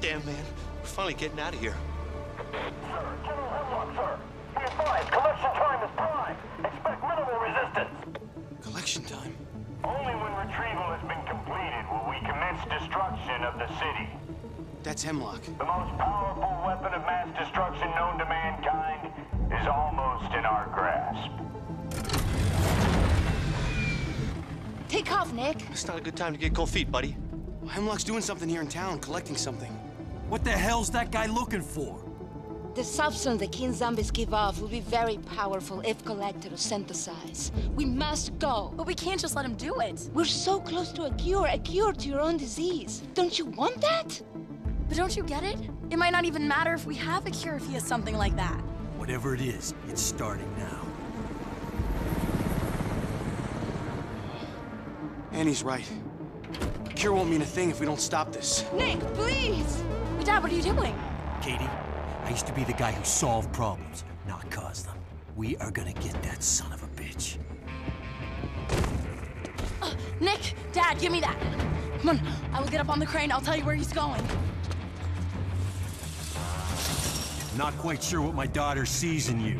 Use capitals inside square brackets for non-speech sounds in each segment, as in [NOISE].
God damn, man. We're finally getting out of here. Sir, General Hemlock, sir. Be advised, collection time is prime. Expect minimal resistance. Collection time. Only when retrieval has been completed will we commence destruction of the city. That's Hemlock. The most powerful weapon of mass destruction known to mankind is almost in our grasp. Take off, Nick. It's not a good time to get cold feet, buddy. Well, Hemlock's doing something here in town, collecting something. What the hell's that guy looking for? The substance the king zombies give off will be very powerful if collected or synthesized. We must go. But we can't just let him do it. We're so close to a cure, a cure to your own disease. Don't you want that? But don't you get it? It might not even matter if we have a cure if he has something like that. Whatever it is, it's starting now. Annie's right. A cure won't mean a thing if we don't stop this. Nick, please! Dad, what are you doing? Katey, I used to be the guy who solved problems, not caused them. We are gonna get that son of a bitch. Uh, Nick, Dad, give me that. Come on, I will get up on the crane. I'll tell you where he's going. Not quite sure what my daughter sees in you.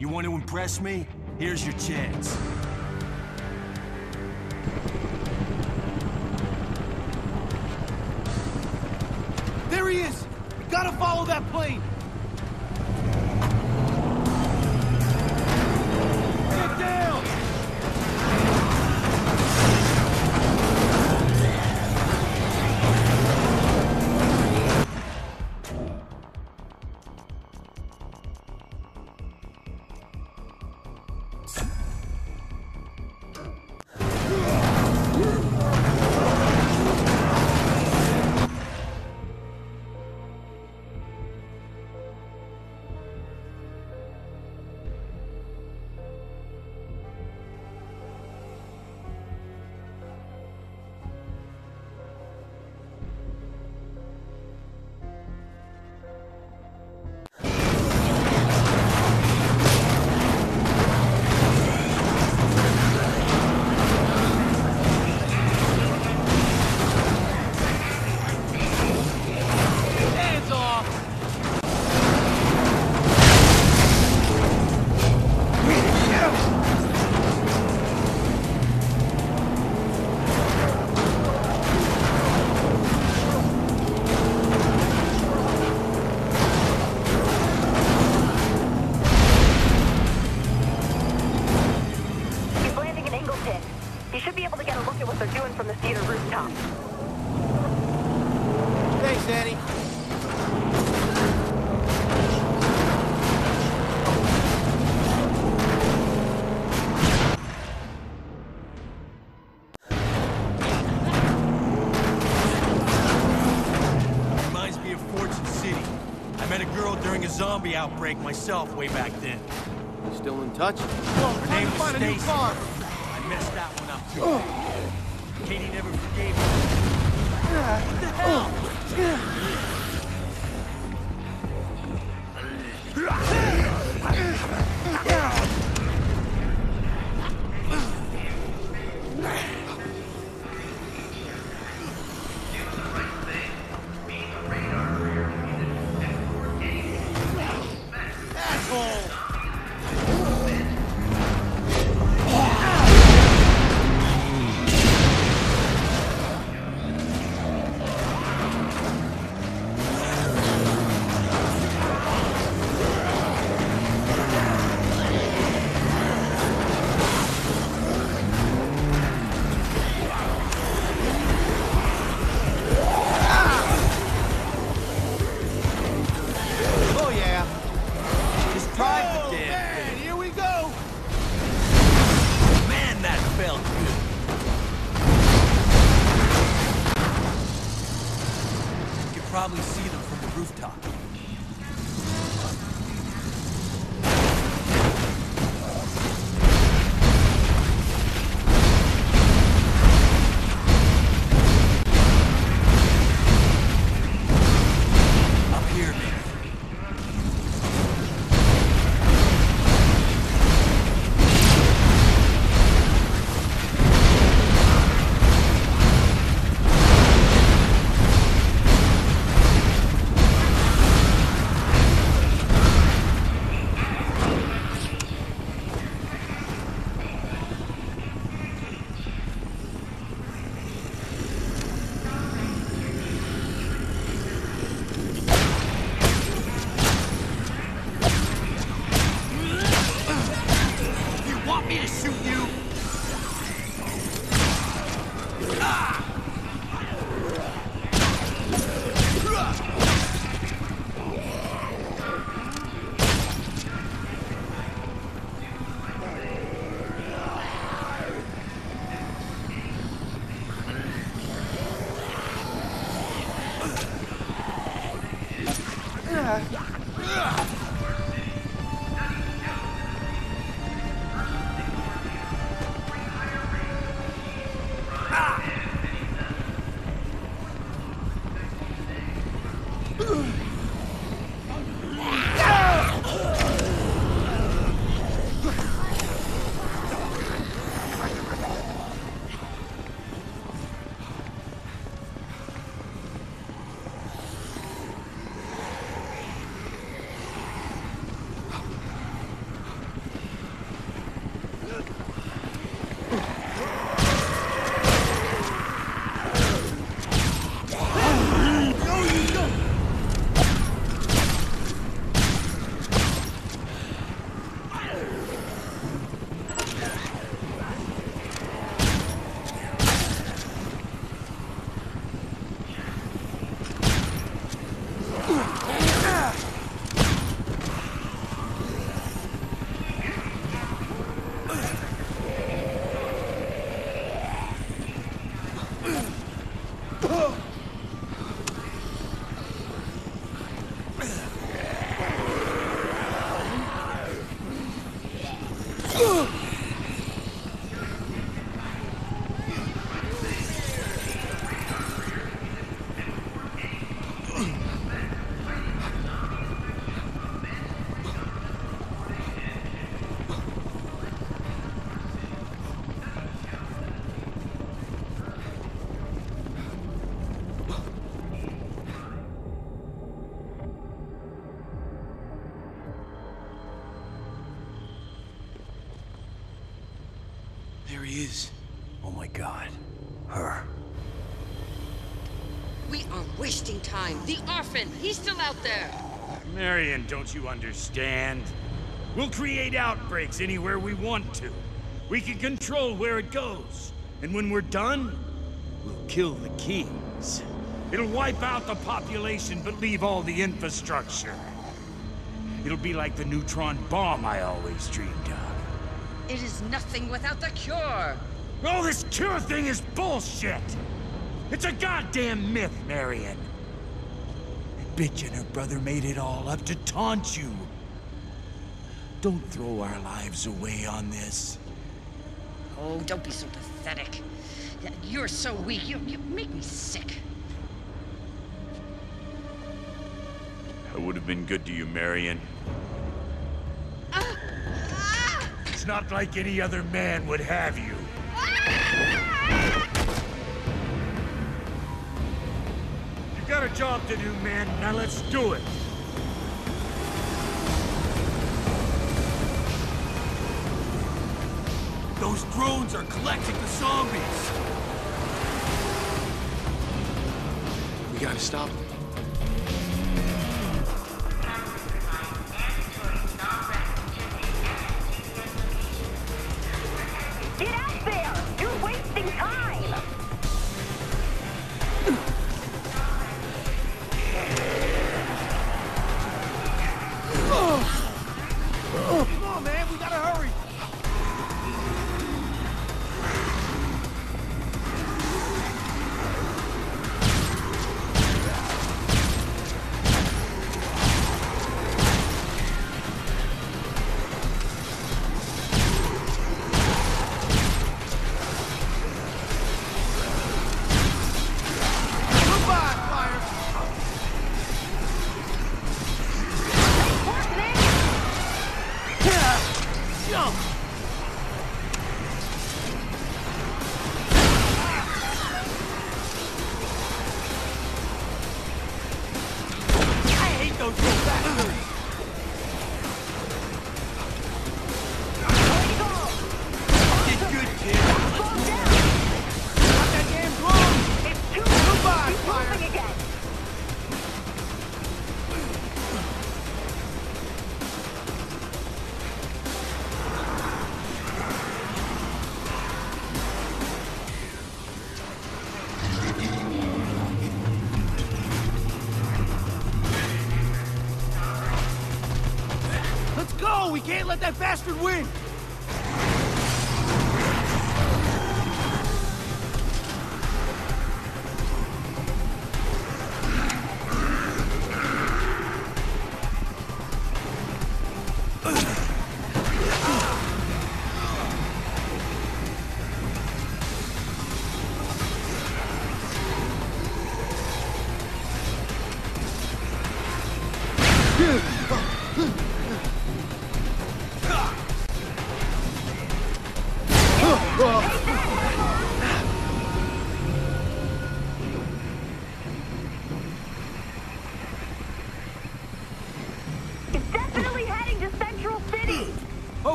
You want to impress me? Here's your chance. There he is! We gotta follow that plane! Outbreak myself way back then. Still in touch? Her Stacey. I There The orphan, he's still out there. Marion, don't you understand? We'll create outbreaks anywhere we want to. We can control where it goes. And when we're done, we'll kill the kings. It'll wipe out the population, but leave all the infrastructure. It'll be like the neutron bomb I always dreamed of. It is nothing without the cure. All this cure thing is bullshit! It's a goddamn myth, Marion. Bitch and her brother made it all up to taunt you. Don't throw our lives away on this. Oh, don't be so pathetic. You're so weak. You, you make me sick. I would have been good to you, Marion. It's not like any other man would have you. You got a job to do, man. Now let's do it. Those drones are collecting the zombies. We gotta stop them.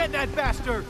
Getting that bastard!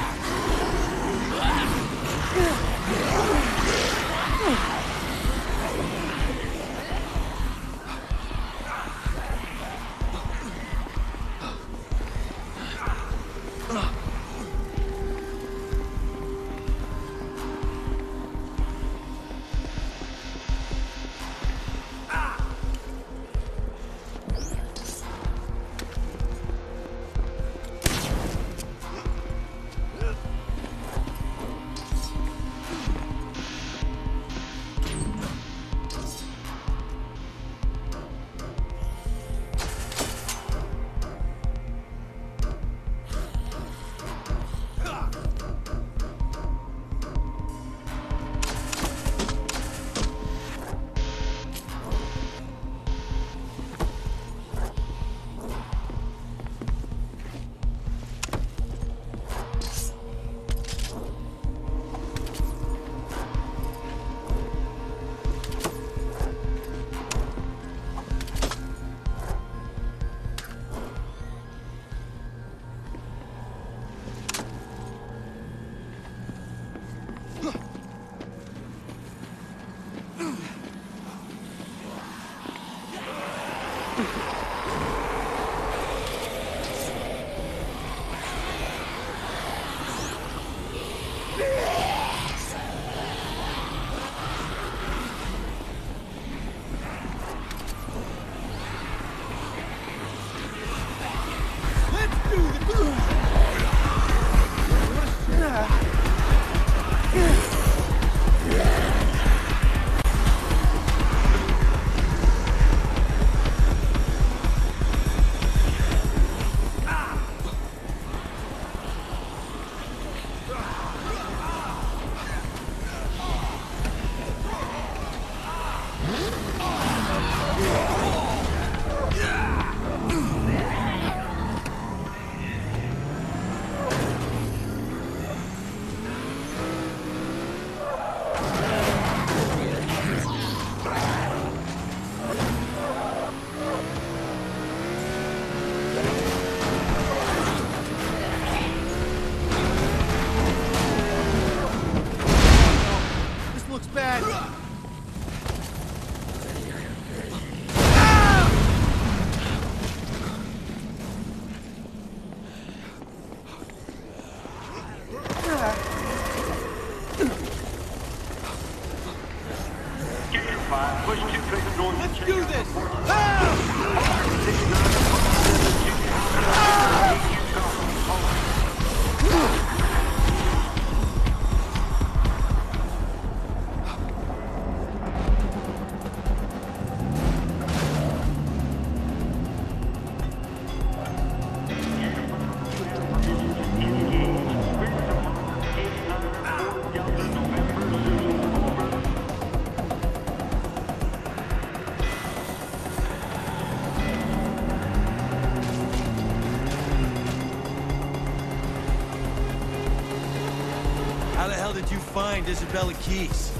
find Isabela Keyes?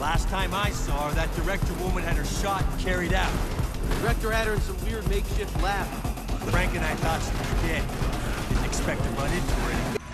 Last time I saw her, that director woman had her shot and carried out. Director had her in some weird makeshift lab. Frank and I thought she was dead. Didn't expect to run into her.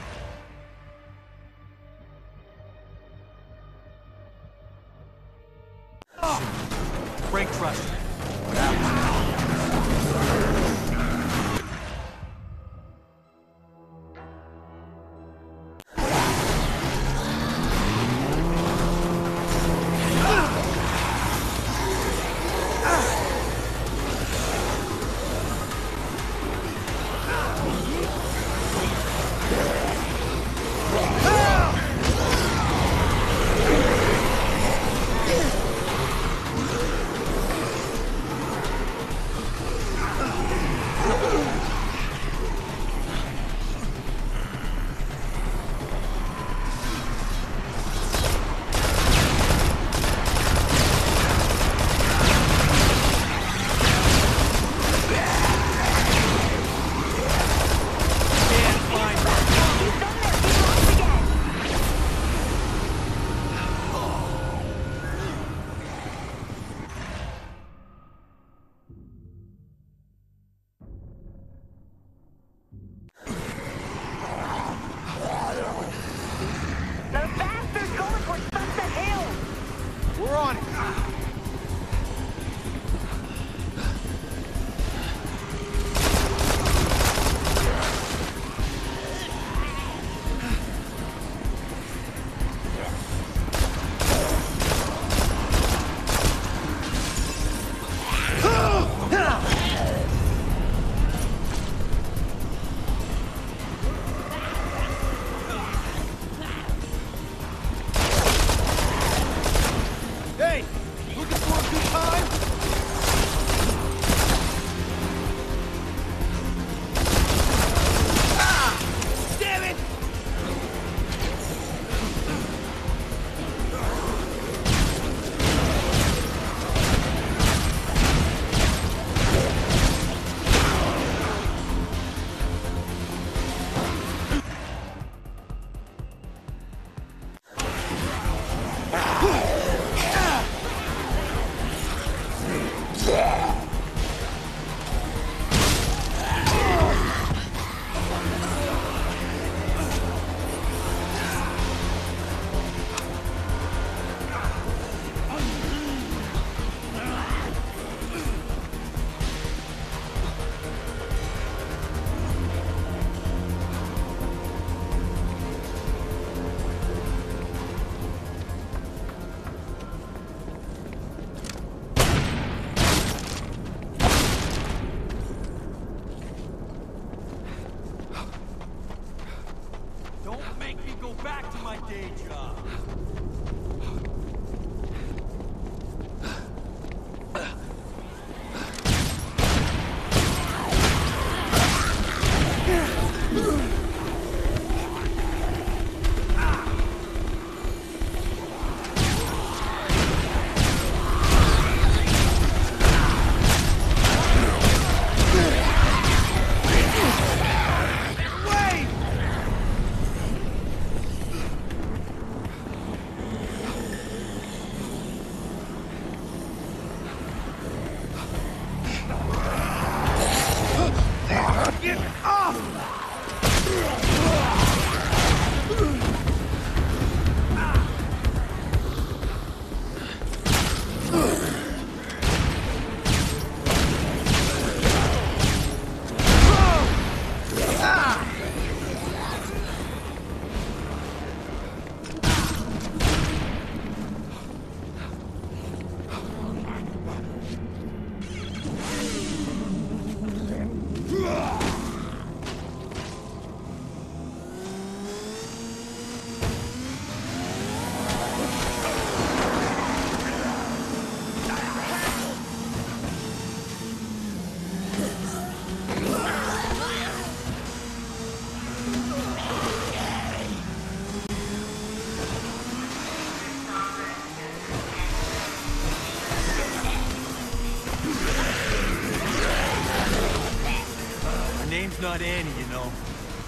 Not Annie, you know.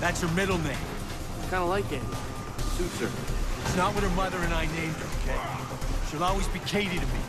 That's her middle name. Kinda like it. Suits her. It's not what her mother and I named her, okay? She'll always be Katey to me.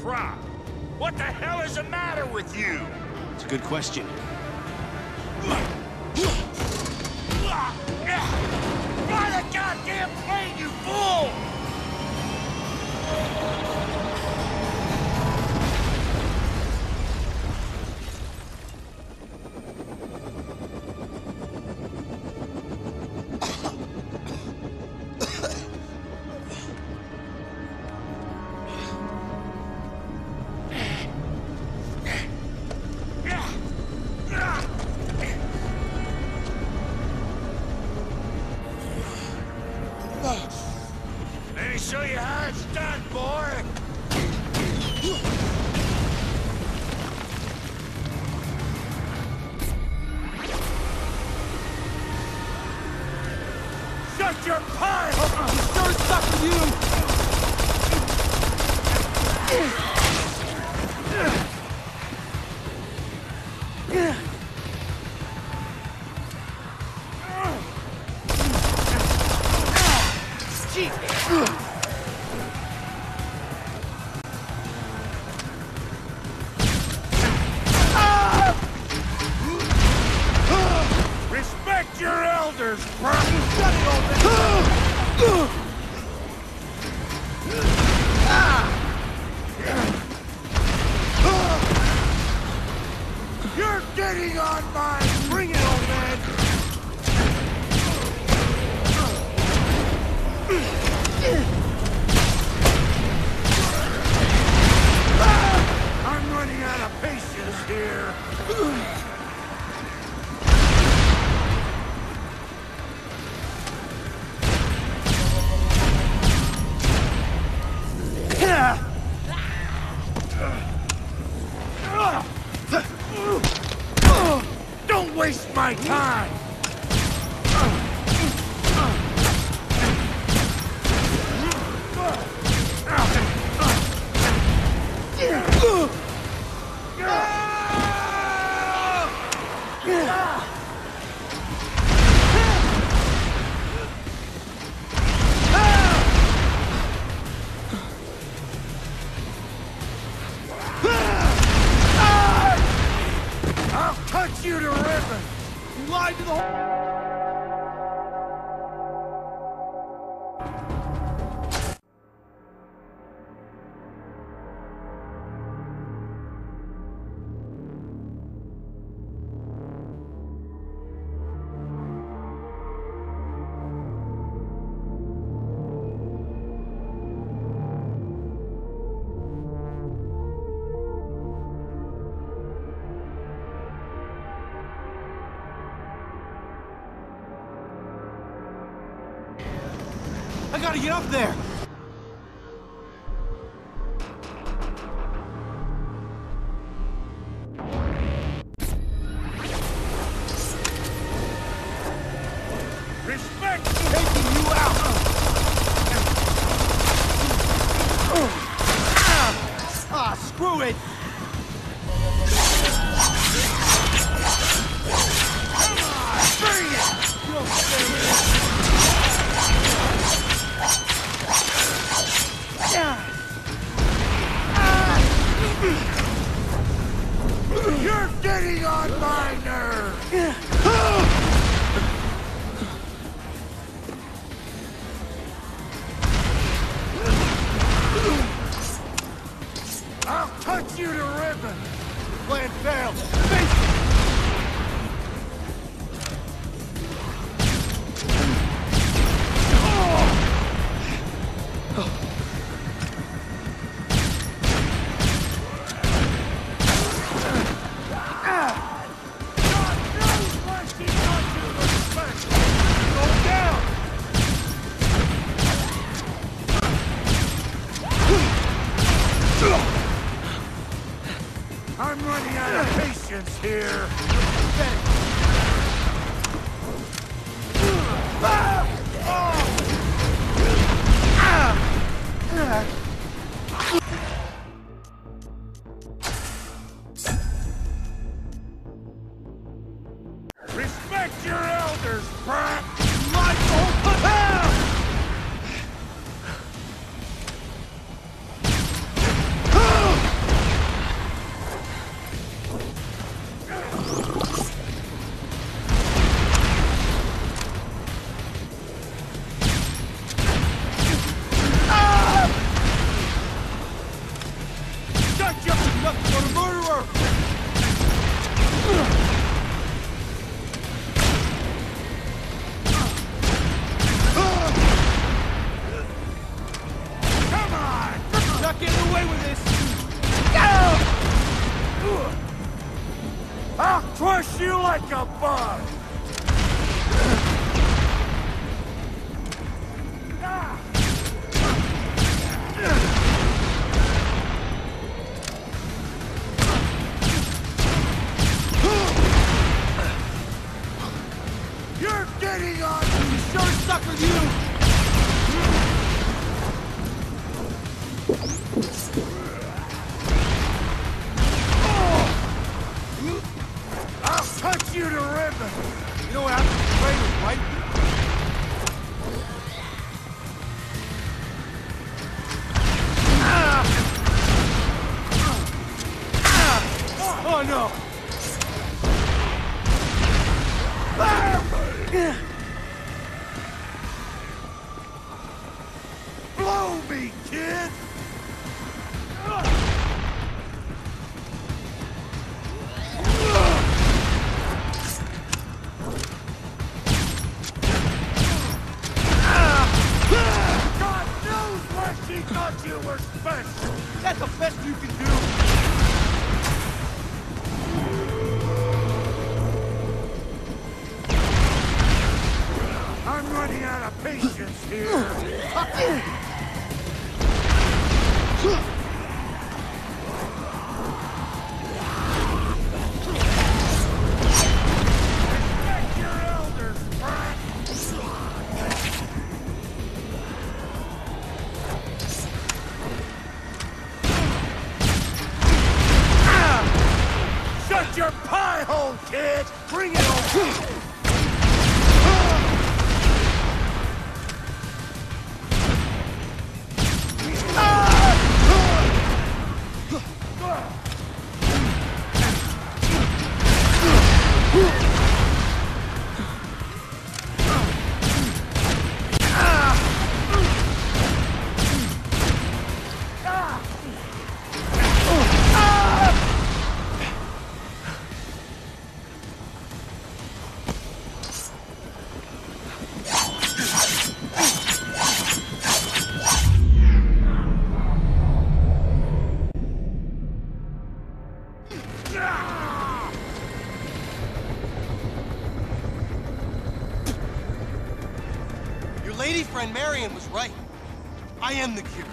crop. What the hell is the matter with you? It's a good question. get up there? Friend Marion was right. I am the cure.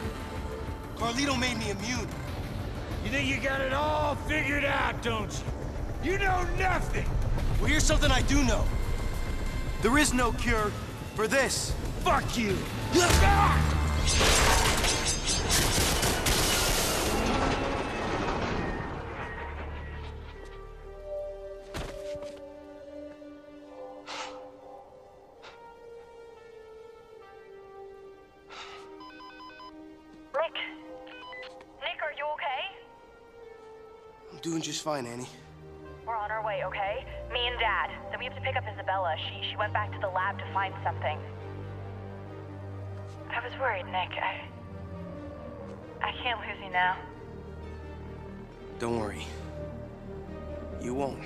Carlito made me immune. You think you got it all figured out, don't you? You know nothing! Well, here's something I do know. There is no cure for this. Fuck you! Fine, Annie. We're on our way, okay? Me and Dad. Then we have to pick up Isabela. She she went back to the lab to find something. I was worried, Nick. I I can't lose you now. Don't worry. You won't.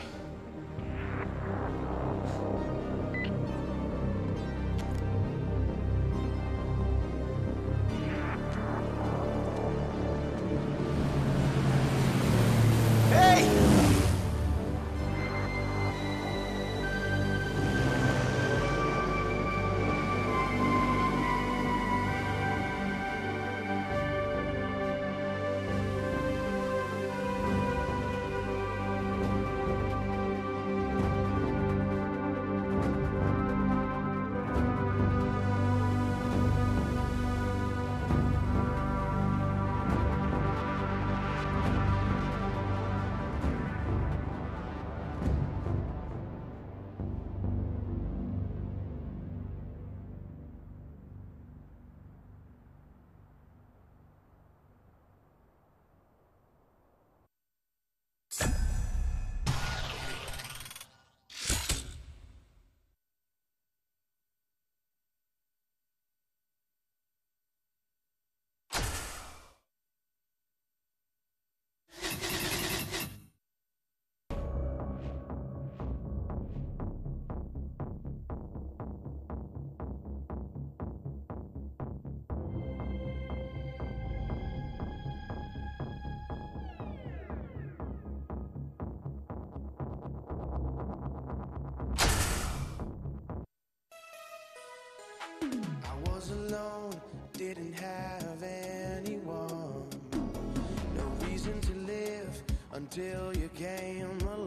alone, didn't have anyone. No reason to live until you came along.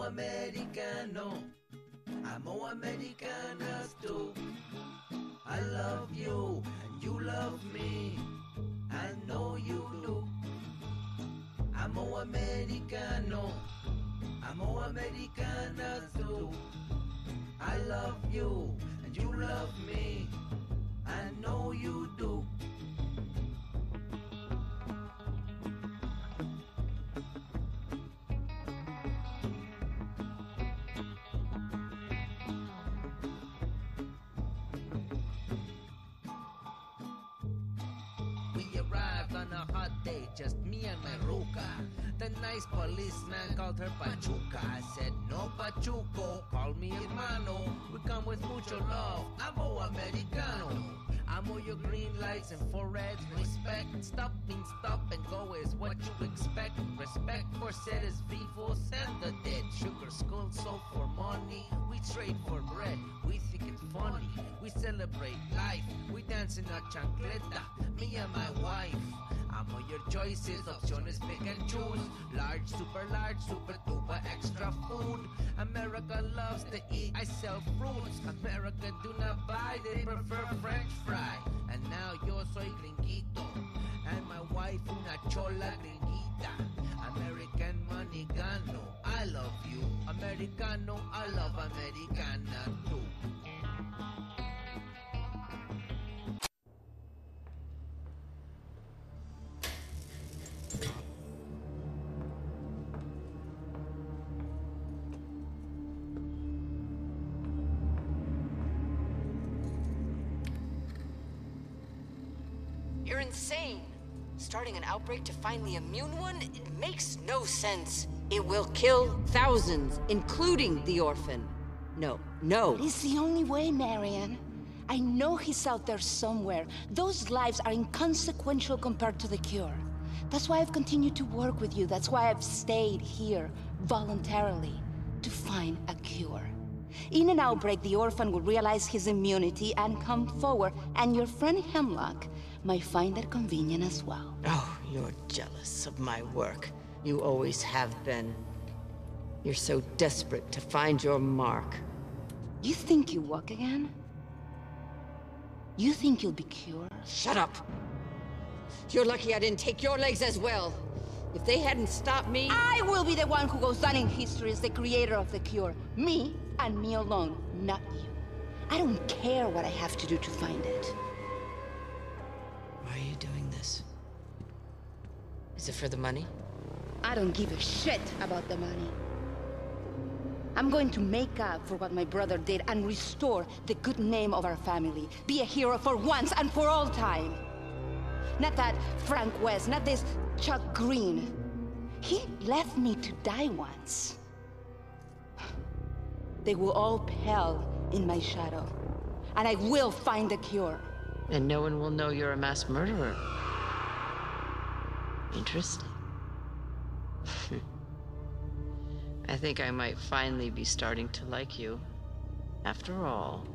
Amo americano, amo americanas too. I love you and you love me. I know you do. Amo americano, amo americanas too. I love you and you love me. I know you do. Nice policeman called her Pachuca. I said, no Pachuco, call me hermano. We come with mucho love, amo americano. I'm amo your green lights and four reds, respect. Stop means stop and go is what you expect. Respect for seres vivos and the dead. Sugar skull sold for money, we trade for bread. We think it's funny, we celebrate life. We dance in a chancleta, me and my wife. Amo your choices, opciones pick and choose. Large, super large, super duper extra food. America loves to eat, I sell fruits. America do not buy, they prefer French fry. And now yo soy gringuito, and my wife una chola gringuita. American money gano, I love you. Americano, I love Americana too. Starting an outbreak to find the immune one? It makes no sense. It will kill thousands, including the orphan. No, no. It's the only way, Marion. I know he's out there somewhere. Those lives are inconsequential compared to the cure. That's why I've continued to work with you. That's why I've stayed here voluntarily to find a cure. In an outbreak, the orphan will realize his immunity and come forward, and your friend Hemlock might find that convenient as well. Oh, you're jealous of my work. You always have been. You're so desperate to find your mark. You think you walk again? You think you'll be cured? Shut up! You're lucky I didn't take your legs as well. If they hadn't stopped me... I will be the one who goes down in history as the creator of the cure. Me, and me alone, not you. I don't care what I have to do to find it. This? Is it for the money? I don't give a shit about the money. I'm going to make up for what my brother did and restore the good name of our family. Be a hero for once and for all time. Not that Frank West, not this Chuck Greene. He left me to die once. They will all pale in my shadow. And I will find the cure. And no one will know you're a mass murderer. Interesting. [LAUGHS] I think I might finally be starting to like you. After all.